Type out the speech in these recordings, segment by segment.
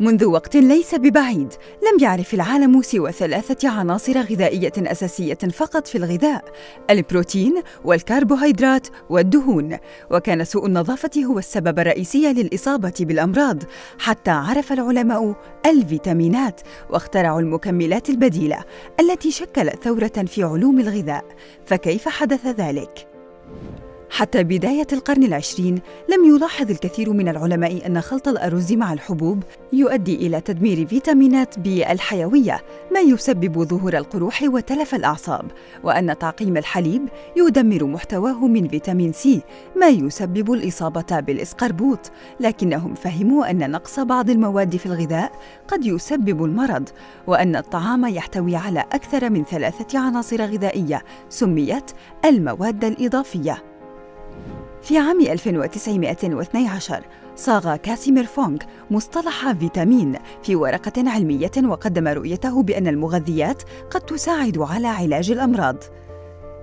منذ وقت ليس ببعيد لم يعرف العالم سوى ثلاثة عناصر غذائية أساسية فقط في الغذاء البروتين والكربوهيدرات والدهون وكان سوء النظافة هو السبب الرئيسي للإصابة بالأمراض حتى عرف العلماء الفيتامينات واخترعوا المكملات البديلة التي شكلت ثورة في علوم الغذاء فكيف حدث ذلك؟ حتى بداية القرن العشرين لم يلاحظ الكثير من العلماء أن خلط الأرز مع الحبوب يؤدي إلى تدمير فيتامينات بي الحيوية ما يسبب ظهور القروح وتلف الأعصاب وأن تعقيم الحليب يدمر محتواه من فيتامين سي ما يسبب الإصابة بالإسقربوط لكنهم فهموا أن نقص بعض المواد في الغذاء قد يسبب المرض وأن الطعام يحتوي على أكثر من ثلاثة عناصر غذائية سميت المواد الإضافية. في عام 1912 صاغ كاسيمير فونغ مصطلح فيتامين في ورقة علمية وقدم رؤيته بأن المغذيات قد تساعد على علاج الأمراض.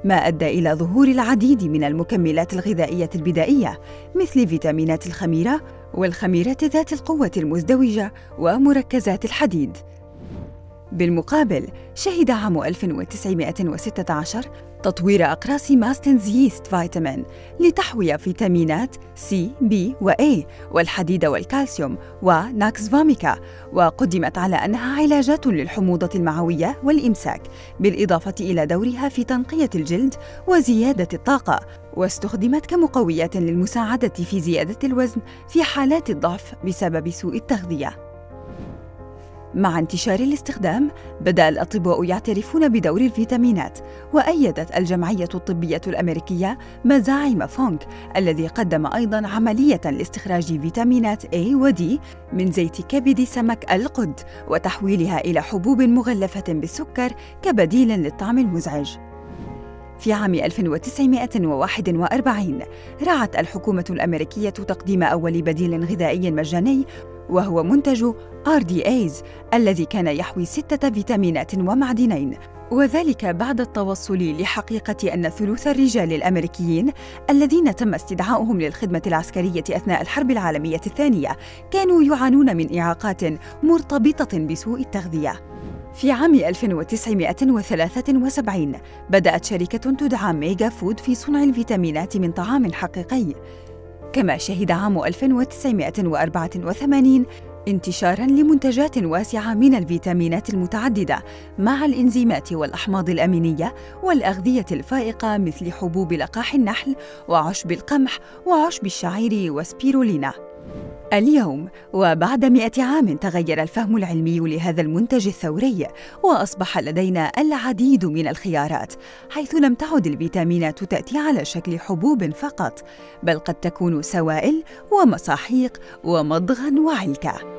ما أدى إلى ظهور العديد من المكملات الغذائية البدائية مثل فيتامينات الخميرة والخميرات ذات القوة المزدوجة ومركزات الحديد. بالمقابل شهد عام 1916 تطوير أقراص Mastin's Yeast Vitamin لتحوي فيتامينات سي بي وإي والحديد والكالسيوم و nux vomica وقدمت على أنها علاجات للحموضة المعوية والإمساك بالإضافة إلى دورها في تنقية الجلد وزيادة الطاقة واستخدمت كمقويات للمساعدة في زيادة الوزن في حالات الضعف بسبب سوء التغذية. مع انتشار الاستخدام بدأ الأطباء يعترفون بدور الفيتامينات وأيدت الجمعية الطبية الأمريكية مزاعم فونك الذي قدم أيضاً عملية لاستخراج فيتامينات A و D من زيت كبد سمك القد وتحويلها إلى حبوب مغلفة بالسكر كبديل للطعم المزعج. في عام 1941 رعت الحكومة الأمريكية تقديم أول بديل غذائي مجاني وهو منتج RDAs الذي كان يحوي ستة فيتامينات ومعدنين وذلك بعد التوصل لحقيقة أن ثلث الرجال الأمريكيين الذين تم استدعاؤهم للخدمة العسكرية أثناء الحرب العالمية الثانية كانوا يعانون من إعاقات مرتبطة بسوء التغذية. في عام 1973 بدأت شركة تدعى MegaFood في صنع الفيتامينات من طعام حقيقي كما شهد عام 1984 انتشاراً لمنتجات واسعة من الفيتامينات المتعددة مع الإنزيمات والأحماض الأمينية والأغذية الفائقة مثل حبوب لقاح النحل وعشب القمح وعشب الشعير وسبيرولينا اليوم وبعد مئة عام تغير الفهم العلمي لهذا المنتج الثوري وأصبح لدينا العديد من الخيارات حيث لم تعد الفيتامينات تأتي على شكل حبوب فقط بل قد تكون سوائل ومصاحيق ومضغا وعلكة.